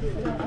Thank you.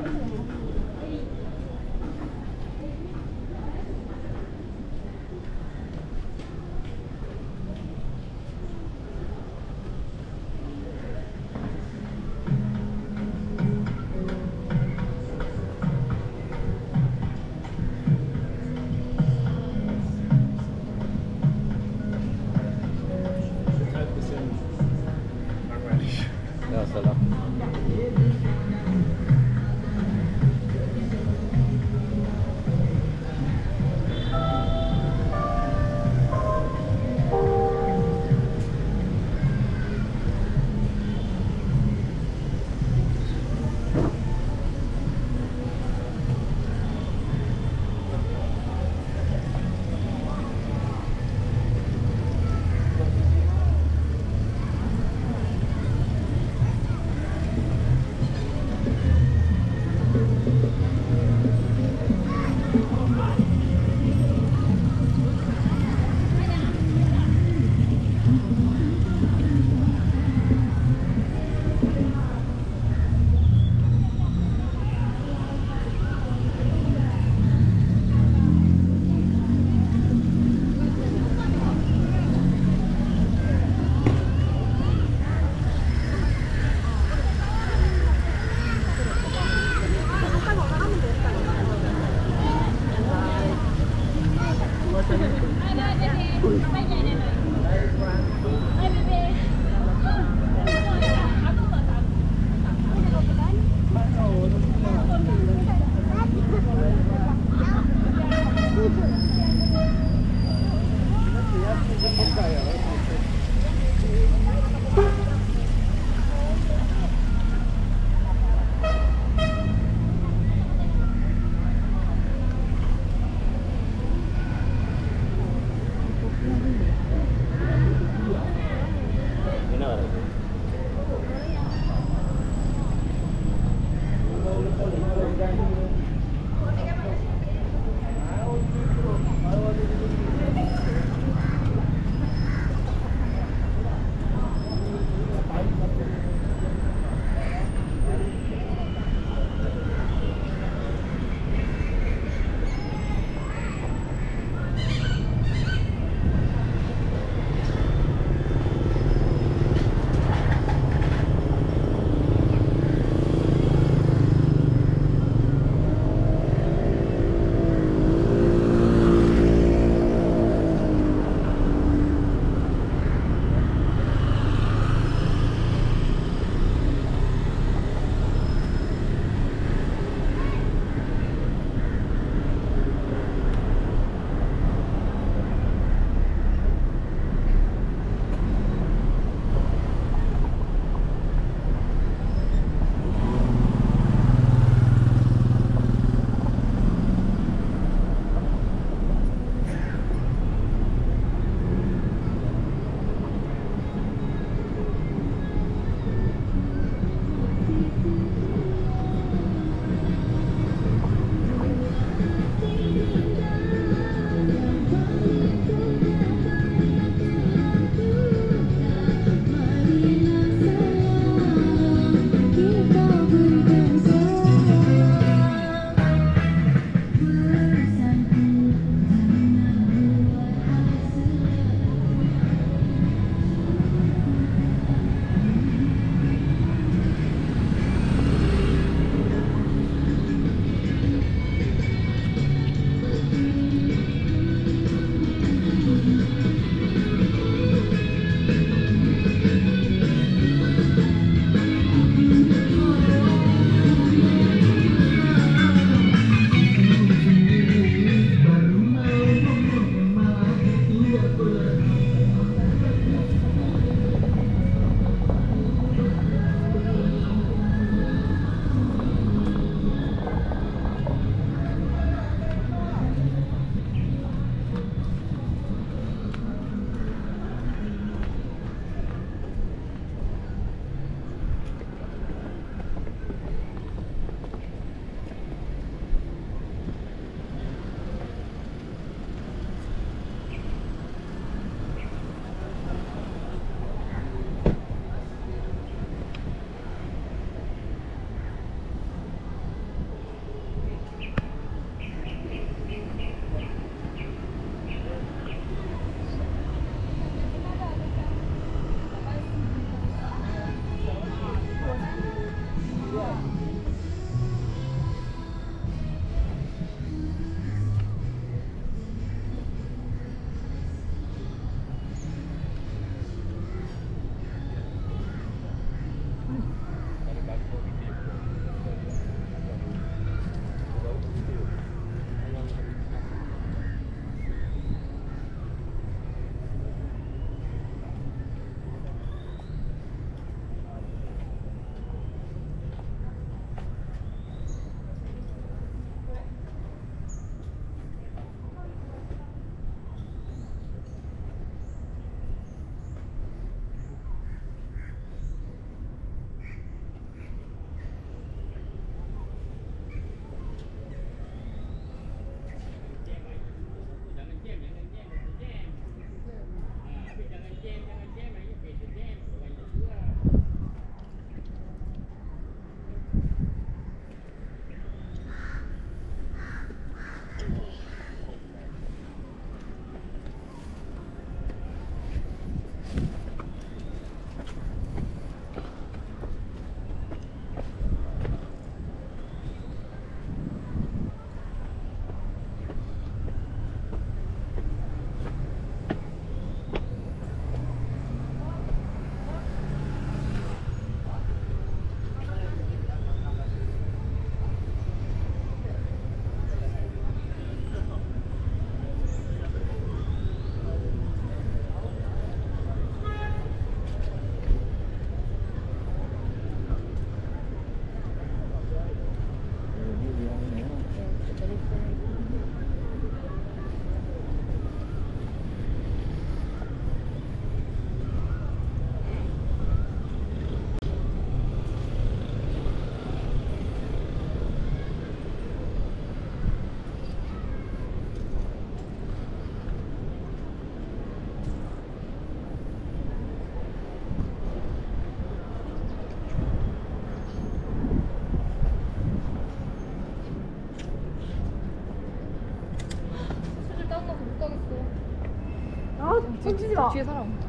뒤에 사람.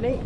calculate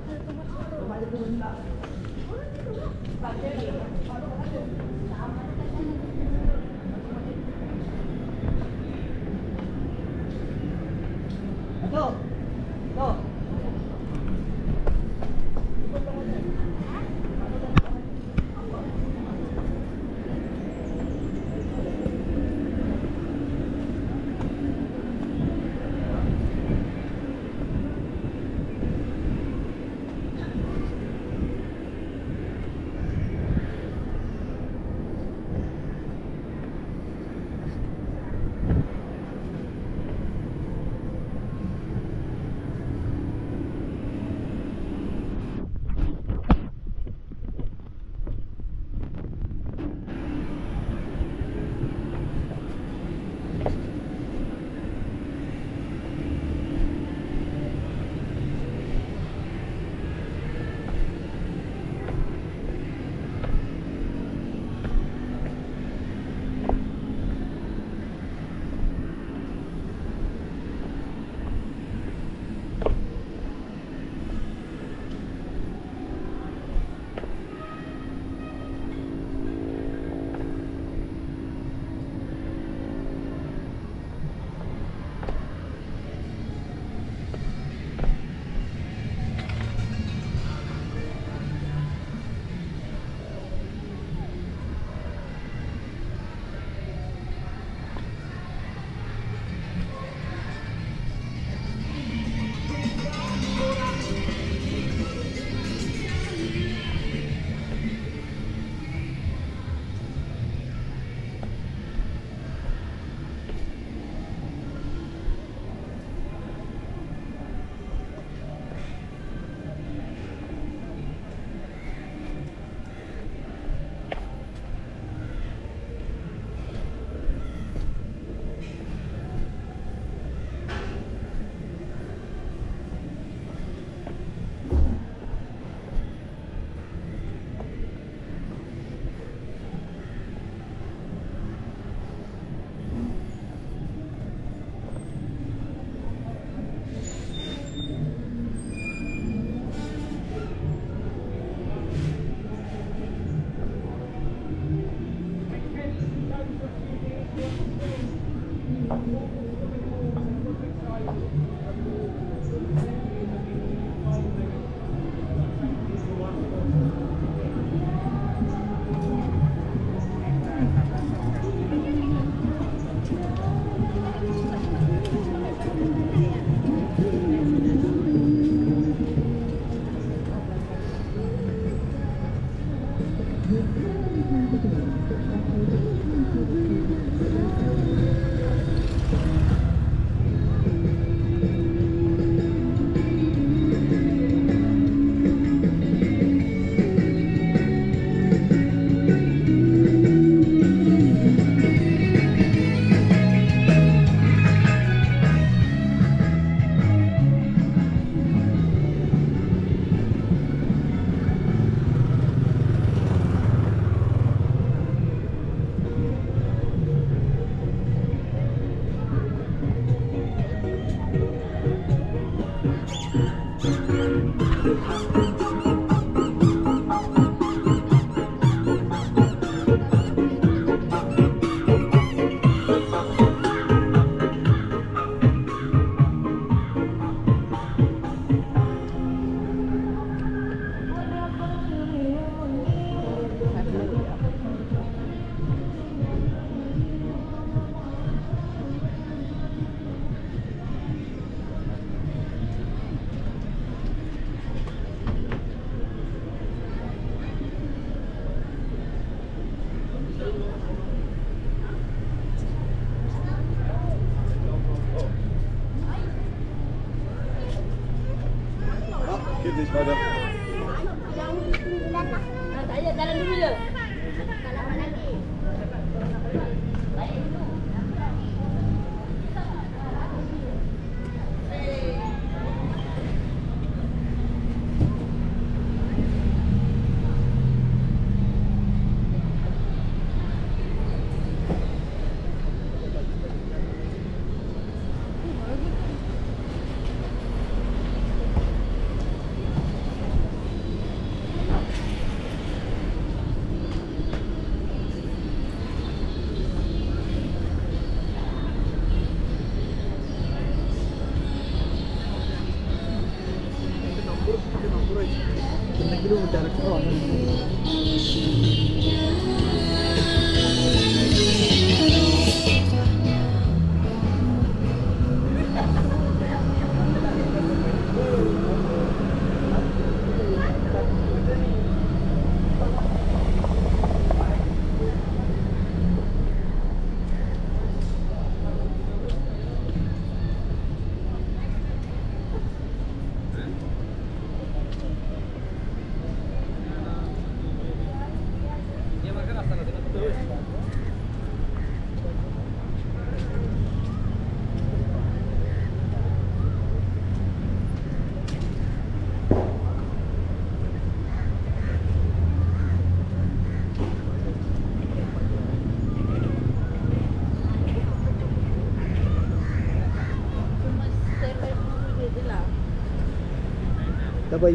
Tak apa,